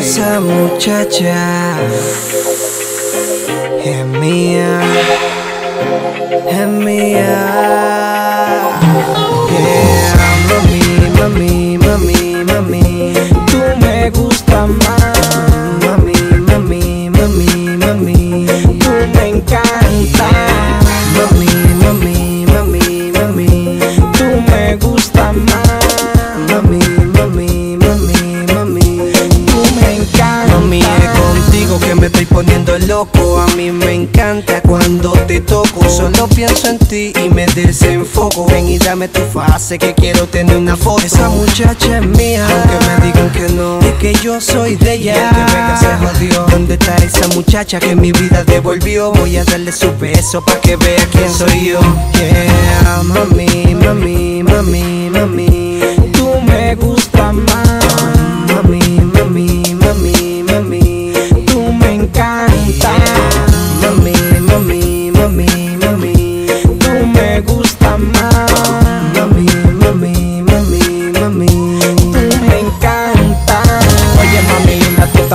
Esa muchacha es mía, es mía. Yeah, mami, mami, mami, mami. Tú me gustas más. Mami, mami, mami, mami. Tú me encanta. Mami, mami, mami, me estoy poniendo loco. A mí me encanta cuando te toco. Solo pienso en ti y me desenfoco. Ven y dame tu fase que quiero tener una foto. Esa muchacha es mía, aunque me digan que no. Es que yo soy de ella. Y que se jodió. ¿Dónde está esa muchacha que mi vida devolvió? Voy a darle su beso pa' que vea quién soy yo. Yeah, mami, mami,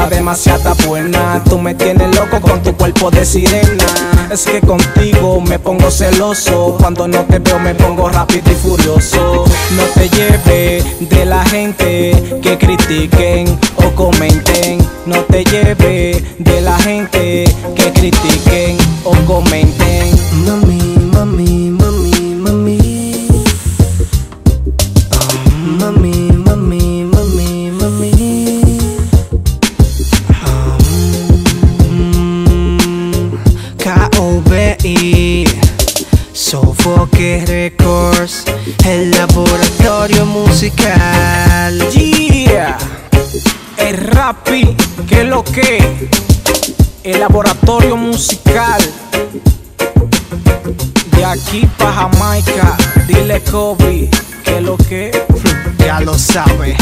demasiado buena. Tú me tienes loco con tu cuerpo de sirena. Es que contigo me pongo celoso. Cuando no te veo me pongo rápido y furioso. No te lleves de la gente que critiquen o comenten. No te lleves de la gente que critiquen o comenten. Mami, mami, mami, FBI Sofoque Records El laboratorio musical. Yeah. El rapi, que lo que El laboratorio musical. De aquí pa' Jamaica Dile Kobe, que lo que Ya lo sabe.